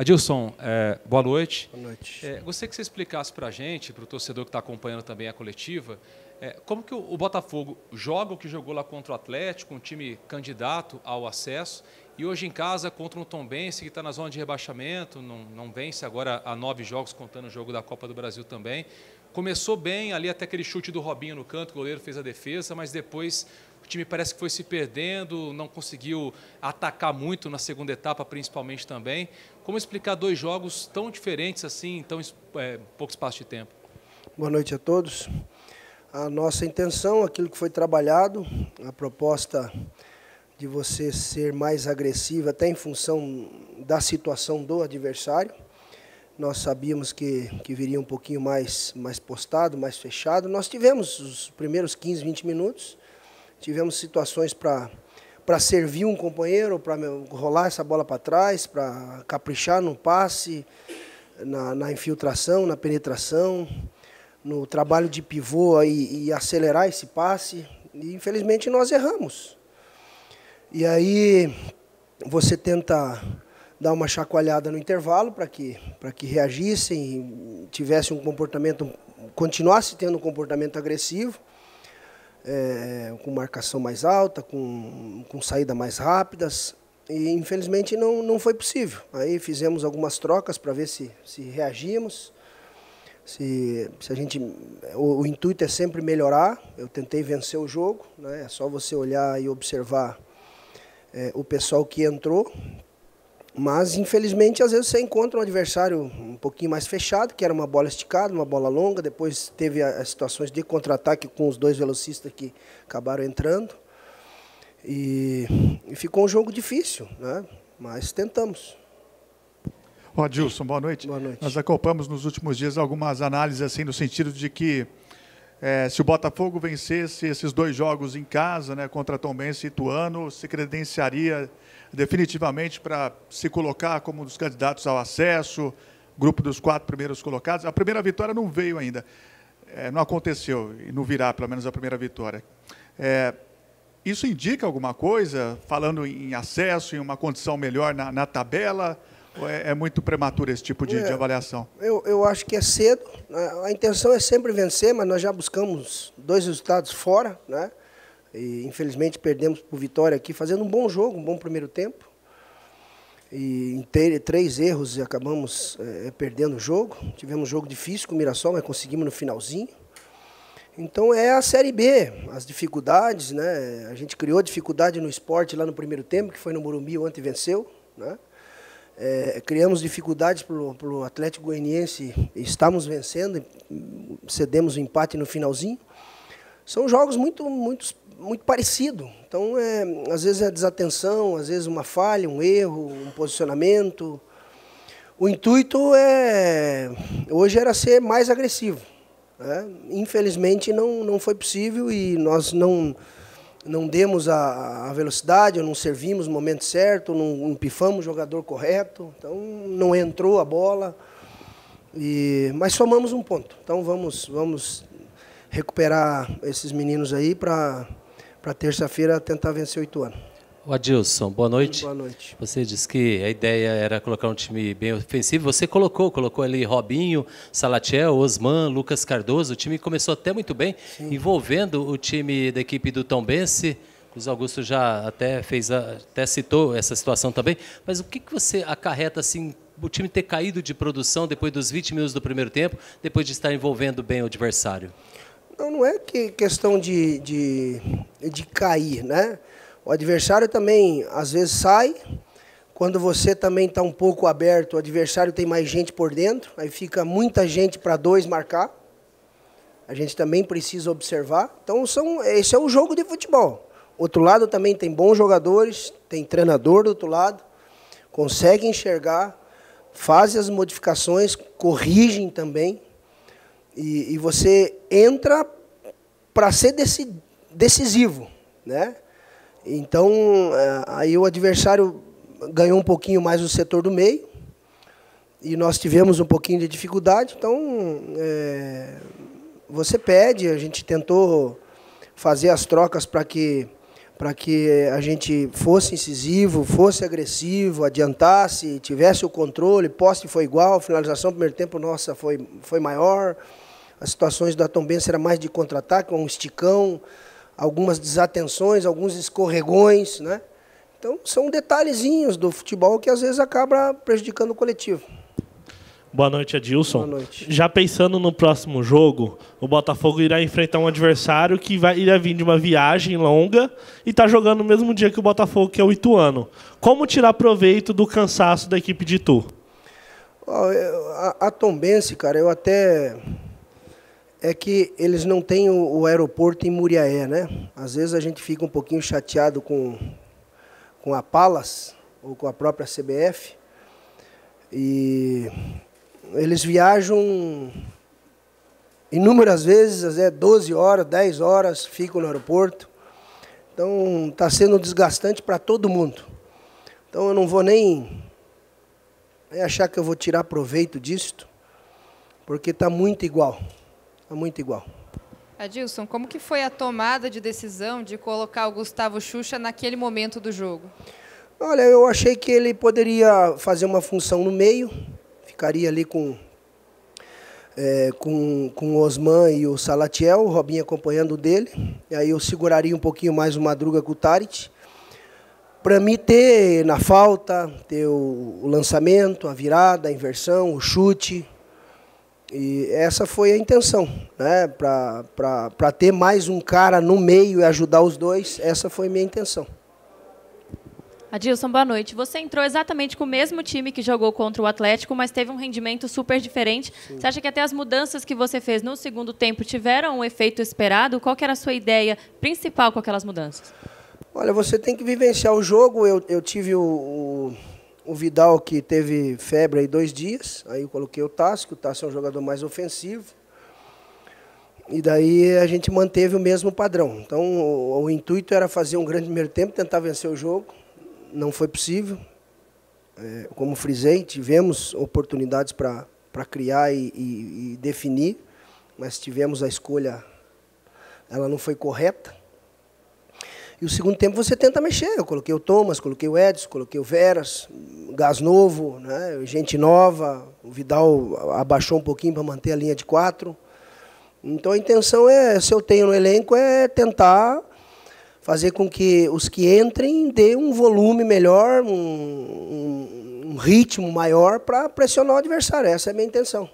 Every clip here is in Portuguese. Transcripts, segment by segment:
Adilson, é, boa noite. Boa noite. É, gostaria que você explicasse para a gente, para o torcedor que está acompanhando também a coletiva, é, como que o, o, Botafogo joga o que jogou lá contra o Atlético, um time candidato ao acesso, e hoje em casa contra um Tombense que está na zona de rebaixamento, não, não vence agora há nove jogos, contando o jogo da Copa do Brasil também. Começou bem ali até aquele chute do Robinho no canto, o goleiro fez a defesa, mas depois time parece que foi se perdendo, não conseguiu atacar muito na segunda etapa, principalmente também. Como explicar dois jogos tão diferentes assim, em tão é, pouco espaço de tempo? Boa noite a todos. A nossa intenção, aquilo que foi trabalhado, a proposta de você ser mais agressivo, até em função da situação do adversário. Nós sabíamos que, que viria um pouquinho mais, mais postado, mais fechado. Nós tivemos os primeiros 15, 20 minutos, tivemos situações para para servir um companheiro, para rolar essa bola para trás, para caprichar no passe, na, na infiltração, na penetração no trabalho de pivô e, e acelerar esse passe. E infelizmente nós erramos. E aí você tenta dar uma chacoalhada no intervalo para que, que reagissem, tivesse um comportamento, continuasse tendo um comportamento agressivo, é, com marcação mais alta, com, com saída mais rápidas. E infelizmente não, não foi possível. Aí fizemos algumas trocas para ver se, se reagimos. Se, se a gente, o, o, intuito é sempre melhorar. Eu tentei vencer o jogo, né? É só você olhar e observar é, o pessoal que entrou. Mas infelizmente às vezes você encontra um adversário um pouquinho mais fechado, que era uma bola esticada, uma bola longa. Depois teve as situações de contra-ataque com os dois velocistas que acabaram entrando. E, e ficou um jogo difícil, né? Mas tentamos. Ó, boa noite. Boa noite. Nós acompanhamos nos últimos dias algumas análises assim no sentido de que é, se o Botafogo vencesse esses dois jogos em casa, né, contra Tom Benz e Ituano, se credenciaria definitivamente para se colocar como um dos candidatos ao acesso, grupo dos quatro primeiros colocados. A primeira vitória não veio ainda, é, não aconteceu e não virá, pelo menos a primeira vitória. É, isso indica alguma coisa, falando em acesso, em uma condição melhor na, na tabela? É, é muito prematuro esse tipo de, é, de, avaliação? Eu, eu acho que é cedo. A, a intenção é sempre vencer, mas nós já buscamos dois resultados fora, né? E infelizmente perdemos por vitória aqui, fazendo um bom jogo, um bom primeiro tempo. E em ter, três erros e acabamos é, perdendo o jogo. Tivemos um jogo difícil com o Mirassol, mas conseguimos no finalzinho. Então é a Série B, as dificuldades, né? A gente criou dificuldade no esporte lá no primeiro tempo, que foi no Morumbi, ontem venceu, né? É, criamos dificuldades para o Atlético Goianiense, estamos vencendo, cedemos o empate no finalzinho. São jogos muito, muito, muito parecidos. Então, é, às vezes é desatenção, às vezes uma falha, um erro, um posicionamento. O intuito é hoje era ser mais agressivo. Né? Infelizmente não, não foi possível e nós não não demos a, a, velocidade, não servimos no momento certo, não, não pifamos o jogador correto, então não entrou a bola. E, mas somamos um ponto. Então vamos, vamos recuperar esses meninos aí para terça-feira tentar vencer oito anos. O Adilson, boa noite. Boa noite. Você disse que a ideia era colocar um time bem ofensivo. Você colocou, colocou ali Robinho, Salatiel, Osman, Lucas Cardoso. O time começou até muito bem, Sim. envolvendo o time da equipe do Tombense. O Augusto já até fez, a, até citou essa situação também. Mas o que, que você acarreta assim o time ter caído de produção depois dos 20 minutos do primeiro tempo, depois de estar envolvendo bem o adversário? Não, não é que questão de, de, de cair, né? O adversário também, às vezes, sai. Quando você também está um pouco aberto, o adversário tem mais gente por dentro, aí fica muita gente para dois marcar. A gente também precisa observar. Então, são, esse é o jogo de futebol. Outro lado também tem bons jogadores, tem treinador do outro lado, consegue enxergar, faz as modificações, corrigem também. E, e você entra para ser decisivo, né? Então, é, aí o adversário ganhou um pouquinho mais o setor do meio e nós tivemos um pouquinho de dificuldade. Então, é, você pede, a gente tentou fazer as trocas para que para que a gente fosse incisivo, fosse agressivo, adiantasse, tivesse o controle, poste foi igual, finalização primeiro tempo nossa foi, foi maior, as situações da Tombense era mais de contra-ataque, um esticão, algumas desatenções, alguns escorregões, né? Então são detalhezinhos do futebol que às vezes acaba prejudicando o coletivo. Boa noite, Adilson. Boa noite. Já pensando no próximo jogo, o Botafogo irá enfrentar um adversário que vai, irá vir de uma viagem longa e está jogando no mesmo dia que o Botafogo, que é o Ituano. Como tirar proveito do cansaço da equipe de Itu? A, a Tombense, cara, eu até. É que eles não têm o, o aeroporto em Muriaé, né? Às vezes a gente fica um pouquinho chateado com, com a Palas ou com a própria CBF. E eles viajam inúmeras vezes, vezes 12 horas, 10 horas, ficam no aeroporto. Então está sendo desgastante para todo mundo. Então eu não vou nem, nem achar que eu vou tirar proveito disso, porque está muito igual. Está muito igual. Adilson, como que foi a tomada de decisão de colocar o Gustavo Xuxa naquele momento do jogo? Olha, eu achei que ele poderia fazer uma função no meio, ficaria ali com, é, com, com o Osman e o Salatiel, o Robinho acompanhando dele. E aí eu seguraria um pouquinho mais o Madruga com o Tarit. Para mim ter na falta, ter o, o lançamento, a virada, a inversão, o chute. E essa foi a intenção, né? Para ter mais um cara no meio e ajudar os dois, essa foi a minha intenção. Adilson, boa noite. Você entrou exatamente com o mesmo time que jogou contra o Atlético, mas teve um rendimento super diferente. Sim. Você acha que até as mudanças que você fez no segundo tempo tiveram o um efeito esperado? Qual era a sua ideia principal com aquelas mudanças? Olha, você tem que vivenciar o jogo. Eu, eu tive o, o, o, Vidal que teve febre aí dois dias. Aí eu coloquei o Tassi, que o Tassi é um jogador mais ofensivo. E daí a gente manteve o mesmo padrão. Então o, o intuito era fazer um grande primeiro tempo, tentar vencer o jogo não foi possível. É, como frisei, tivemos oportunidades para criar e, e, e, definir, mas tivemos a escolha, ela não foi correta. E o segundo tempo você tenta mexer. Eu coloquei o Thomas, coloquei o Edson, coloquei o Veras, gás novo, né, gente nova. O Vidal abaixou um pouquinho para manter a linha de quatro. Então a intenção é, se eu tenho no elenco, é tentar fazer com que os que entrem dê um volume melhor, um, um, um ritmo maior para pressionar o adversário. Essa é a minha intenção.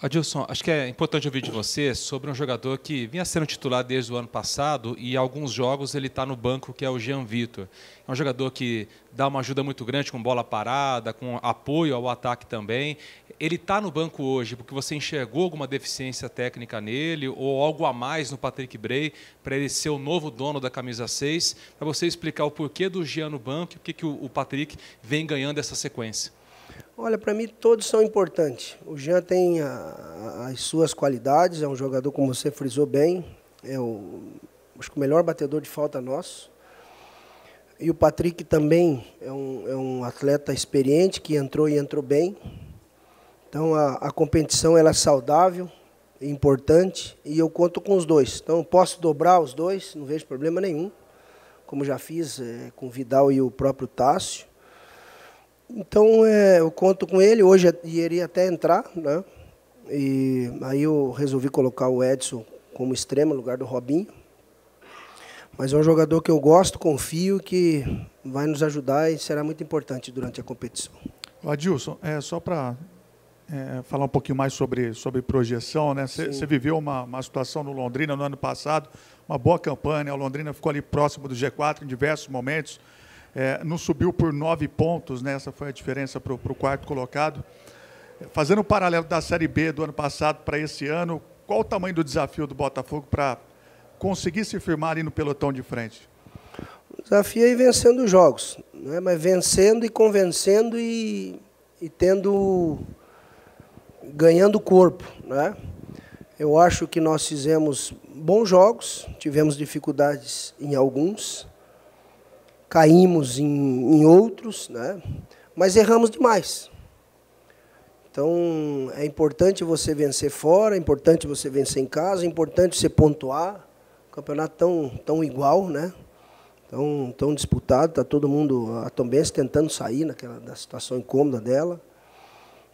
Adilson, acho que é importante ouvir de você sobre um jogador que vinha sendo titular desde o ano passado e alguns jogos ele está no banco, que é o Jean Vitor. É um jogador que dá uma ajuda muito grande com bola parada, com apoio ao ataque também. Ele está no banco hoje porque você enxergou alguma deficiência técnica nele ou algo a mais no Patrick Bray para ele ser o novo dono da camisa 6, para você explicar o porquê do Jean no banco e o que, que o Patrick vem ganhando essa sequência. Olha, para mim todos são importantes. O Jean tem a, as suas qualidades, é um jogador, como você frisou bem, é o, acho que o melhor batedor de falta nosso. E o Patrick também é um, é um atleta experiente que entrou e entrou bem. Então a, a competição ela é saudável, importante, e eu conto com os dois. Então posso dobrar os dois, não vejo problema nenhum, como já fiz é, com o Vidal e o próprio Tássio. Então é, eu conto com ele, hoje iria até entrar, né? E aí eu resolvi colocar o Edson como extremo, no lugar do Robinho. Mas é um jogador que eu gosto, confio, que vai nos ajudar e será muito importante durante a competição. Adilson, é, só para é, falar um pouquinho mais sobre, sobre projeção, né? Você viveu uma, uma situação no Londrina no ano passado, uma boa campanha, né? o Londrina ficou ali próximo do G4 em diversos momentos é, não subiu por nove pontos, né? essa foi a diferença para o quarto colocado. Fazendo o um paralelo da Série B do ano passado para esse ano, qual o tamanho do desafio do Botafogo para conseguir se firmar ali no pelotão de frente? O desafio é ir vencendo os jogos, né? mas vencendo e convencendo e, e tendo ganhando corpo, né? Eu acho que nós fizemos bons jogos, tivemos dificuldades em alguns, caímos em, em outros, né? mas erramos demais. Então, é importante você vencer fora, é importante você vencer em casa, é importante você pontuar. Campeonato tão, tão igual, né? Então, tão disputado, está todo mundo, a Tombense tentando sair naquela da situação incômoda dela.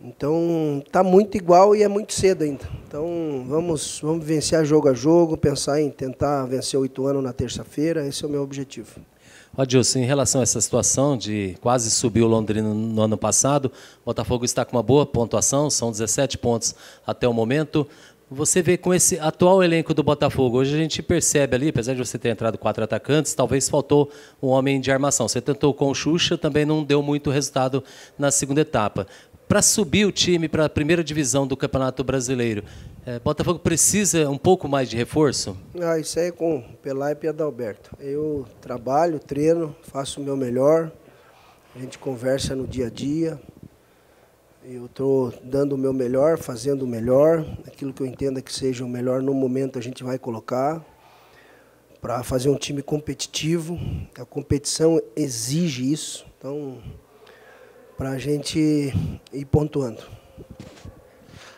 Então, está muito igual e é muito cedo ainda. Então, vamos, vamos vencer jogo a jogo, pensar em tentar vencer o Ituano na terça-feira, esse é o meu objetivo. Adilson, em relação a essa situação de quase subir o Londrina no ano passado, o Botafogo está com uma boa pontuação, são 17 pontos até o momento. Você vê com esse atual elenco do Botafogo, hoje a gente percebe ali, apesar de você ter entrado quatro atacantes, talvez faltou um homem de armação. Você tentou com o Xuxa, também não deu muito resultado na segunda etapa. Para subir o time para a primeira divisão do Campeonato Brasileiro, é, Botafogo precisa um pouco mais de reforço? Ah, isso aí é com Pelai e Adalberto. Eu trabalho, treino, faço o meu melhor, a gente conversa no dia a dia, eu estou dando o meu melhor, fazendo o melhor, aquilo que eu entenda que seja o melhor no momento a gente vai colocar para fazer um time competitivo. A competição exige isso, então para a gente ir pontuando.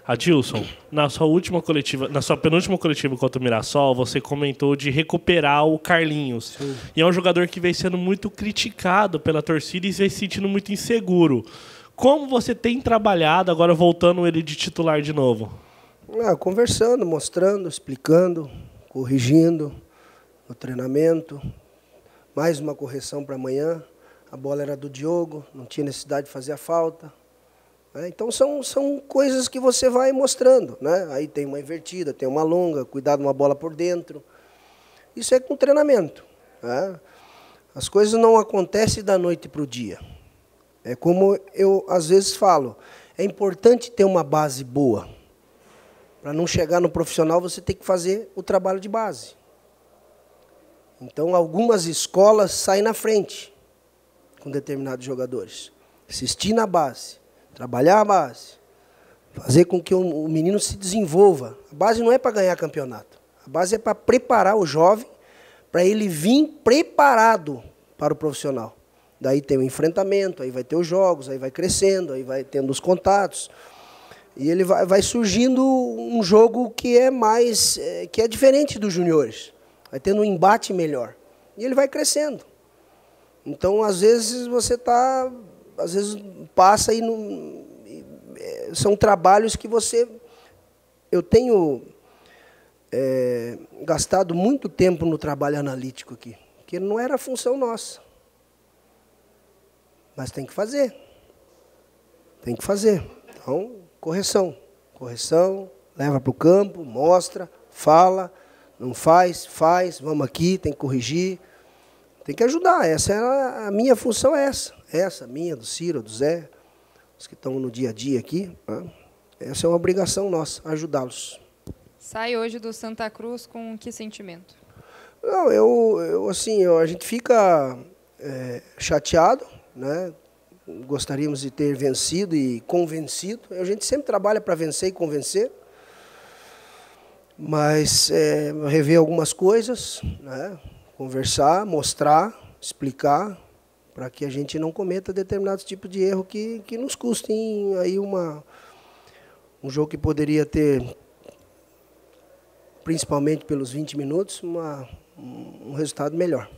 Adilson, na sua última coletiva, na sua penúltima coletiva contra o Mirassol, você comentou de recuperar o Carlinhos. Sim. E é um jogador que vem sendo muito criticado pela torcida e vem se sentindo muito inseguro. Como você tem trabalhado, agora voltando ele de titular de novo? Ah, conversando, mostrando, explicando, corrigindo no treinamento. Mais uma correção para amanhã. A bola era do Diogo, não tinha necessidade de fazer a falta. Né? Então são, são coisas que você vai mostrando. Né? Aí tem uma invertida, tem uma longa, cuidado uma bola por dentro. Isso é com treinamento. Né? As coisas não acontecem da noite para o dia. É como eu às vezes falo, é importante ter uma base boa. Para não chegar no profissional, você tem que fazer o trabalho de base. Então, algumas escolas saem na frente com determinados jogadores. Assistir na base, trabalhar a base, fazer com que o menino se desenvolva. A base não é para ganhar campeonato. A base é para preparar o jovem para ele vir preparado para o profissional. Daí tem o enfrentamento, aí vai ter os jogos, aí vai crescendo, aí vai tendo os contatos. E ele vai, vai surgindo um jogo que é mais, é, que é diferente dos juniores. Vai tendo um embate melhor. E ele vai crescendo. Então, às vezes, você está, às vezes passa e não, é, são trabalhos que você... Eu tenho é, gastado muito tempo no trabalho analítico aqui, que não era função nossa. Mas tem que fazer. Tem que fazer. Então, correção. Correção, leva para o campo, mostra, fala, não faz, faz, vamos aqui, tem que corrigir. Tem que ajudar. Essa é a, minha função é essa. Essa, minha, do Ciro, do Zé, os que estão no dia a dia aqui. Né? Essa é uma obrigação nossa, ajudá-los. Sai hoje do Santa Cruz com que sentimento? Não, eu, eu assim, eu, a gente fica é, chateado, né? Gostaríamos de ter vencido e convencido. A gente sempre trabalha para vencer e convencer. Mas é, rever algumas coisas, né? Conversar, mostrar, explicar, para que a gente não cometa determinados tipos de erro que, que nos custem aí uma, um jogo que poderia ter, principalmente pelos 20 minutos, uma, um resultado melhor.